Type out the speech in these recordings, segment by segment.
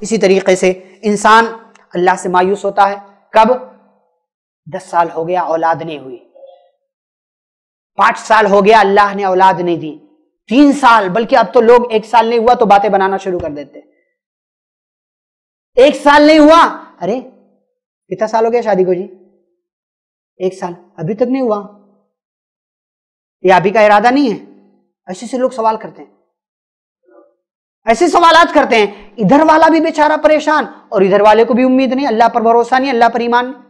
اسی طریقے سے انسان اللہ سے مایوس ہوتا ہے۔ کب؟ دس سال ہو گیا اولاد نہیں ہوئی۔ پانچ سال ہو گیا اللہ نے اولاد نہیں دی۔ تین سال، بلکہ اب تو لوگ ایک سال نہیں ہوا تو باتیں بنانا شروع کر دیتے۔ ایک سال نہیں ہوا۔ ارے، کتنا سال ہو گیا شادی کو جی؟ ایک سال۔ ابھی تک نہیں ہوا۔ یہ ابھی کا ارادہ نہیں ہے۔ ایسے سے لوگ سوال کرتے ہیں۔ ایسے سوالات کرتے ہیں۔ ادھر والا بھی بیچارہ پریشان اور ادھر والے کو بھی امید نہیں، اللہ پر بھروسہ نہیں، اللہ پر ایمان نہیں۔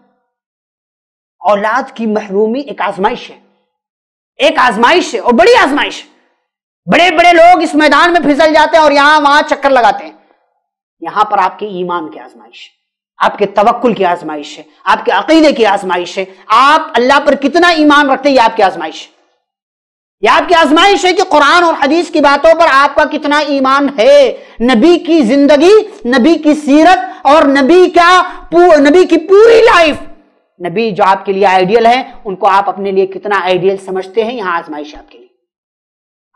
اولاد کی محرومی ایک آزمائش ہے۔ ایک آزمائش ہے اور بڑی آزمائش بڑے بڑے لوگ اس میدان میں پھسل جاتے ہیں اور یہاں وہاں چکر لگاتے ہیں۔ یہاں پر آپ کے ایمان کی آزمائش ہے۔ آپ کے توکل کی آزمائش ہے۔ آپ کے عقیدے کی آزمائش ہے۔ آپ اللہ پر کتنا ایمان رکھتے ہیں، یہ آپ کی آزمائش ہے۔ یہ آپ کی آزمائش ہے کہ قرآن اور حدیث کی باتوں پر آپ کا کتنا ایمان ہے؟ نبی کی زندگی، نبی کی سیرت اور نبی کا نبی کی پوری لائف نبی جو آپ کے لیے آئیڈیل ہے ان کو آپ اپنے لیے کتنا آئیڈیل سمجھتے ہیں؟ یہاں آزمائش ہے آپ کے لیے۔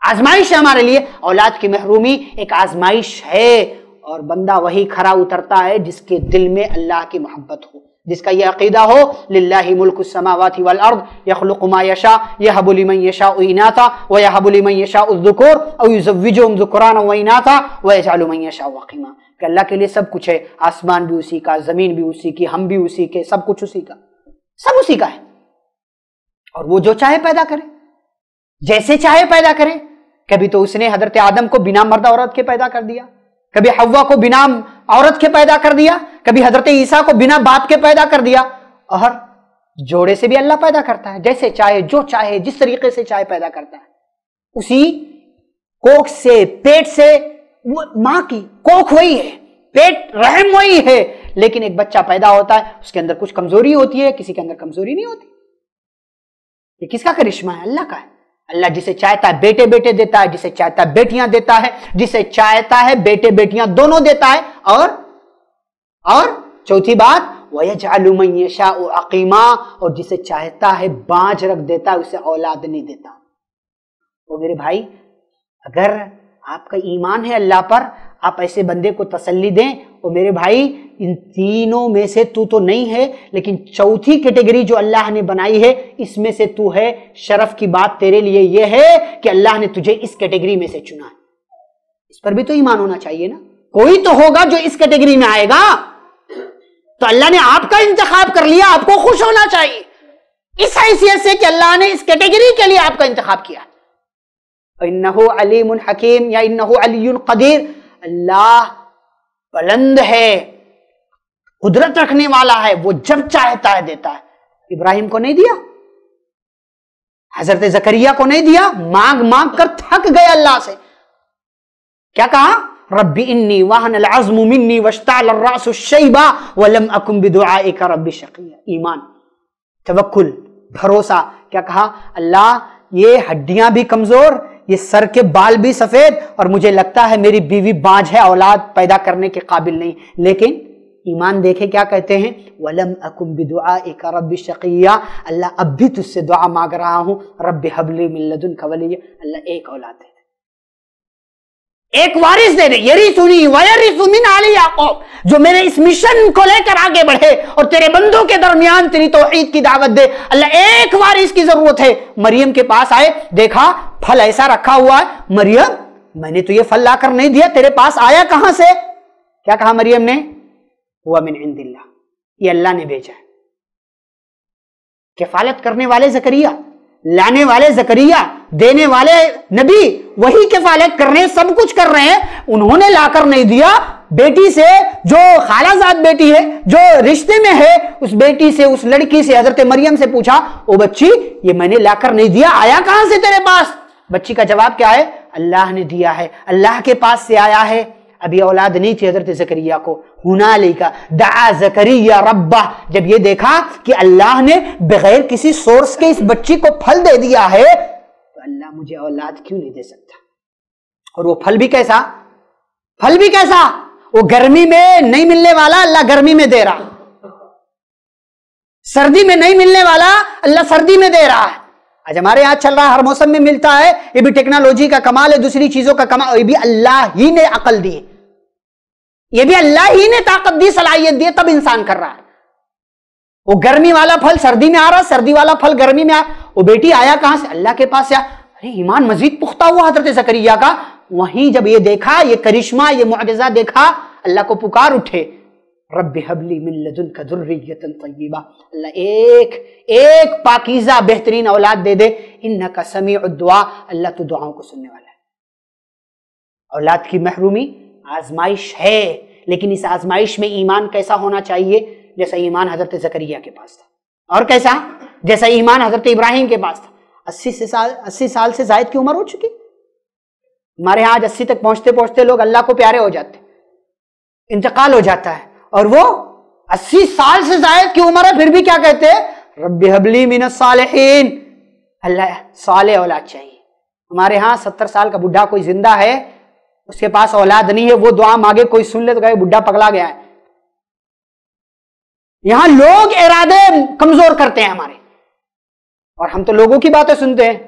آزمائش ہے ہمارے لیے۔ اولاد کی محرومی ایک آزمائش ہے اور بندہ وہی کھڑا اترتا ہے جس کے دل میں اللہ کی محبت ہو۔ جس کا یہ عقیدہ ہو، للہ ملک السماوات والارض، یخلق ما یشاء، یہب لمن یشاء اناثا، ویہب لمن یشاء الذکور، او یزوجهم ذکرانا واناثا ویجعل من یشاء وقیما کہ اللہ کے لیے سب کچھ ہے، آسمان بھی اسی کا، زمین بھی اسی کی، ہم بھی اسی کے، سب کچھ اسی کا۔ سب اسی کا ہے۔ اور وہ جو چاہے پیدا کرے۔ جیسے چاہے پیدا کرے۔ کبھی تو اس نے حضرت آدم کو بنا مرد عورت کے پیدا کر دیا۔ کبھی ہوا کو بنا عورت کے پیدا کر دیا، کبھی حضرت عیسیٰ کو بنا باپ کے پیدا کر دیا۔ اور جوڑے سے بھی اللہ پیدا کرتا ہے، جیسے چاہے، جو چاہے، جس طریقے سے چاہے پیدا کرتا ہے۔ اسی کوک سے، پیٹ سے ماں کی کوک وہی ہے، پیٹ رحم وہی ہے۔ لیکن ایک بچہ پیدا ہوتا ہے، اس کے اندر کچھ کمزوری ہوتی ہے، کسی کے اندر کمزوری نہیں ہوتی۔ یہ کس کا کرشمہ ہے؟ اللہ کا ہے۔ اللہ جسے چاہتا ہے بیٹے بیٹے دیتا ہے، جسے چاہتا ہے بیٹیاں دیتا ہے، جسے چاہتا ہے بیٹے بیٹیاں دونوں دیتا ہے، اور اور چوتھی بات وہ عقیمہ اور جسے چاہتا ہے بانج رکھ دیتا ہے، اسے اولاد نہیں دیتا۔ وہ میرے بھائی، اگر آپ کا ایمان ہے اللہ پر، آپ ایسے بندے کو تسلی دیں اور میرے بھائی ان تینوں میں سے تو تو نہیں ہے، لیکن چوتھی کیٹیگری جو اللہ نے بنائی ہے، اس میں سے تو ہے۔ شرف کی بات تیرے لیے یہ ہے کہ اللہ نے تجھے اس کیٹیگری میں سے چنا ہے۔ اس پر بھی تو ایمان ہونا چاہیے نا۔ کوئی تو ہوگا جو اس کیٹیگری میں آئے گا۔ تو اللہ نے آپ کا انتخاب کر لیا، آپ کو خوش ہونا چاہیے۔ اس حیثیت سے کہ اللہ نے اس کیٹیگری کے لیے آپ کا انتخاب کیا۔ انہو علیم حکیم یا انہو علی قدیر اللہ بلند ہے۔ قدرت رکھنے والا ہے، وہ جب چاہتا ہے دیتا ہے۔ ابراہیم کو نہیں دیا۔ حضرت زکریہ کو نہیں دیا۔ مانگ مانگ کر تھک گئے اللہ سے۔ کیا کہا؟ ربی انی وحن العظم منی وشتعل الراس الشیبہ ولم اکم بدعائک رب شقیہ۔ ایمان، توکل، بھروسہ۔ کیا کہا؟ اللہ، یہ ہڈیاں بھی کمزور، یہ سر کے بال بھی سفید اور مجھے لگتا ہے میری بیوی بانج ہے، اولاد پیدا کرنے کے قابل نہیں۔ لیکن ایمان دیکھے کیا کہتے ہیں؟ وَلَمْ أَكُمْ بِدُعَائِكَ رَبِّ شَقِيَّا۔ اللہ اب بھی تجھ سے دعا مانگ رہا ہوں۔ رب حبلی من لدنک ولی اللہ ایک اولاد دے۔ ایک وارث دے دے۔ یریثنی ویرث من آل یعقوب۔ جو میرے اس مشن کو لے کر آگے بڑھے اور تیرے بندوں کے درمیان تیری توحید کی دعوت دے۔ اللہ ایک وارث کی ضرورت ہے۔ مریم کے پاس آئے۔ دیکھا، پھل ایسا رکھا ہوا ہے۔ مریم، میں نے تو یہ پھل لا کر نہیں دیا، تیرے پاس آیا کہاں سے؟ کیا کہا مریم نے؟ ہوا من عند اللہ۔ یہ اللہ نے بھیجا ہے۔ کفالت کرنے والے زکریہ لانے والے زکریہ دینے والے نبی، وہی کفالت کر رہے ہیں سب کچھ کر رہے ہیں۔ انہوں نے لا کر نہیں دیا۔ بیٹی سے جو خالہ زاد بیٹی ہے، جو رشتے میں ہے، اس بیٹی سے، اس لڑکی سے، حضرت مریم سے پوچھا، او بچی، یہ میں نے لا کر نہیں دیا، آیا کہاں سے تیرے پاس؟ بچی کا جواب کیا ہے، اللہ نے دیا ہے۔ اللہ کے پاس سے آیا ہے۔ ابھی اولاد نہیں تھی حضرت زکریہ کو۔ ہونا لے کا دعا زکریہ ربہ، جب یہ دیکھا کہ اللہ نے بغیر کسی سورس کے اس بچی کو پھل دے دیا ہے، تو اللہ مجھے اولاد کیوں نہیں دے سکتا؟ اور وہ پھل بھی کیسا؟ پھل بھی کیسا؟ وہ گرمی میں نہیں ملنے والا اللہ گرمی میں دے رہا سردی میں نہیں ملنے والا اللہ سردی میں دے رہا ہے۔ آج ہمارے یہاں چل رہا ہے، ہر موسم میں ملتا ہے، یہ بھی ٹیکنالوجی کا کمال ہے، دوسری چیزوں کا کمال، یہ بھی اللہ ہی نے عقل دی یہ بھی اللہ ہی نے طاقت دی، صلاحیت دی، تب انسان کر رہا ہے۔ وہ گرمی والا پھل سردی میں آ رہا، سردی والا پھل گرمی میں آ وہ بیٹی آیا کہاں سے؟ اللہ کے پاس آیا۔ ارے، ایمان مزید پختہ ہوا حضرت زکریہ کا۔ وہیں جب یہ دیکھا، یہ کرشمہ، یہ معجزہ دیکھا، اللہ کو پکار اٹھے۔ رب حبلی من لدن کا طیبہ۔ اللہ ایک ایک پاکیزہ، بہترین اولاد دے دے۔ انکا سمیع الدعا اللہ تو دعاؤں کو سننے والا ہے۔ اولاد کی محرومی آزمائش ہے، لیکن اس آزمائش میں ایمان کیسا ہونا چاہیے؟ جیسا ایمان حضرت زکریہ کے پاس تھا۔ اور کیسا؟ جیسا ایمان حضرت ابراہیم کے پاس تھا۔ اسی سے سال، اسی سال سے زائد کی عمر ہو چکی۔ ہمارے ہاں آج اسی تک پہنچتے پہنچتے لوگ اللہ کو پیارے ہو جاتے انتقال ہو جاتا ہے۔ اور وہ اسی سال سے زائد کی عمر ہے، پھر بھی کیا کہتے رب حبلی من الصالحین۔ اللہ صالح اولاد چاہیے۔ ہمارے ہاں ستر سال کا بڈھا کوئی زندہ ہے اس کے پاس اولاد نہیں ہے، وہ دعا مانگے، کوئی سن لے تو کہے بڈھا پگلا گیا ہے۔ یہاں لوگ ارادے کمزور کرتے ہیں ہمارے۔ اور ہم تو لوگوں کی باتیں سنتے ہیں۔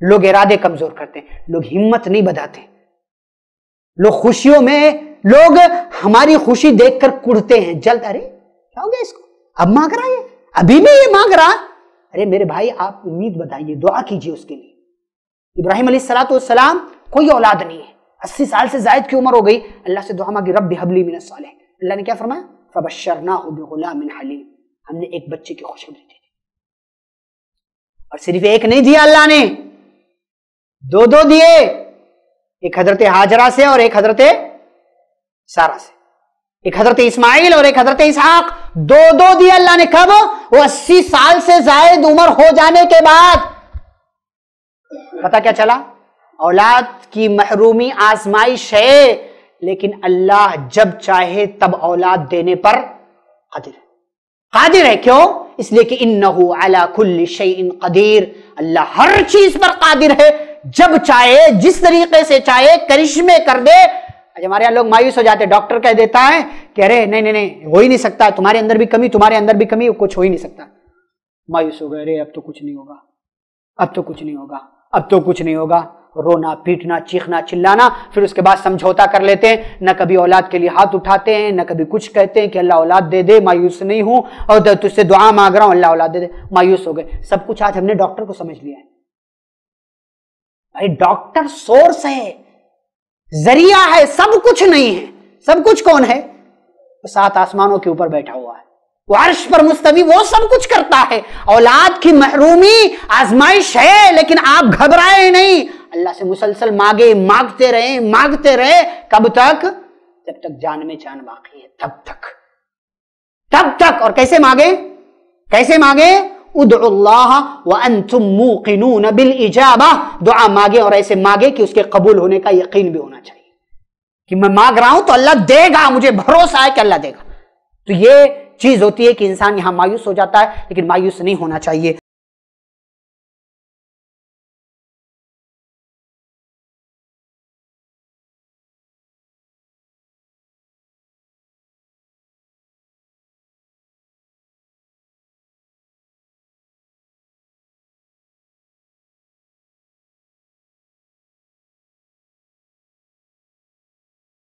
لوگ ارادے کمزور کرتے ہیں، لوگ ہمت نہیں بداتے۔ لوگ خوشیوں میں، لوگ ہماری خوشی دیکھ کر کڑتے ہیں۔ جلد، ارے کیا ہو گیا اس کو۔ اب مانگ رہا ہے ابھی بھی یہ مانگ رہا۔ ارے میرے بھائی، آپ امید بتائیے، دعا کیجیے اس کے لیے۔ ابراہیم علیہ السلاۃ والسلام، کوئی اولاد نہیں ہے۔ اسی سال سے زائد کی عمر ہو گئی۔ اللہ سے دعا مانگی رب حبلی من الصالح اللہ نے کیا فرمایا؟ فبشرناہ بغلام حلیم۔ ہم نے ایک بچے کی خوشخبری دی اور صرف ایک نہیں دیا اللہ نے، دو دو دیے۔ ایک حضرت حاجرہ سے اور ایک حضرت سارا سے۔ ایک حضرت اسماعیل اور ایک حضرت اسحاق۔ دو دو دیے اللہ نے۔ کب؟ وہ اسی سال سے زائد عمر ہو جانے کے بعد۔ پتا کیا چلا؟ اولاد کی محرومی آزمائش ہے، لیکن اللہ جب چاہے تب اولاد دینے پر قادر ہے۔ قادر ہے کیوں؟ اس لیے کہ انہو علی کل شیء قدیر۔ اللہ ہر چیز پر قادر ہے۔ جب چاہے، جس طریقے سے چاہے، کرشمے کر دے۔ ہمارے یہاں لوگ مایوس ہو جاتے ڈاکٹر کہہ دیتا ہے کہ ارے، نہیں نہیں نہیں، ہو ہی نہیں سکتا۔ تمہارے اندر بھی کمی، تمہارے اندر بھی کمی، کچھ ہو ہی نہیں سکتا۔ مایوس ہو گئے، ارے، اب تو کچھ نہیں ہوگا۔ اب تو کچھ نہیں ہوگا۔ اب تو کچھ نہیں ہوگا۔ رونا، پیٹنا، چیخنا، چلانا، پھر اس کے بعد سمجھوتا کر لیتے ہیں۔ نہ کبھی اولاد کے لیے ہاتھ اٹھاتے ہیں، نہ کبھی کچھ کہتے ہیں کہ اللہ اولاد دے دے، مایوس نہیں ہوں۔ اور تجھ سے دعا مانگ رہا ہوں، اللہ اولاد دے دے۔ مایوس ہو گئے۔ سب کچھ آج ہم نے ڈاکٹر کو سمجھ لیا ہے۔ بھائی ڈاکٹر سورس ہے، ذریعہ ہے، سب کچھ نہیں ہے۔ سب کچھ کون ہے؟ سات آسمانوں کے اوپر بیٹھا ہوا ہے۔ وہ عرش پر مستوی، وہ سب کچھ کرتا ہے۔ اولاد کی محرومی آزمائش ہے، لیکن آپ گھبرائے نہیں۔ اللہ سے مسلسل مانگے مانگتے رہے مانگتے رہے، کب تک؟ جب تک جان میں جان باقی ہے، تب تک۔ تب تک۔ اور کیسے مانگے کیسے مانگے ادعو اللہ وانتم موقنون بالاجابہ دعا مانگے اور ایسے مانگے کہ اس کے قبول ہونے کا یقین بھی ہونا چاہیے۔ کہ میں مانگ رہا ہوں تو اللہ دے گا، مجھے بھروسہ ہے کہ اللہ دے گا۔ تو یہ چیز ہوتی ہے کہ انسان یہاں مایوس ہو جاتا ہے، لیکن مایوس نہیں ہونا چاہیے۔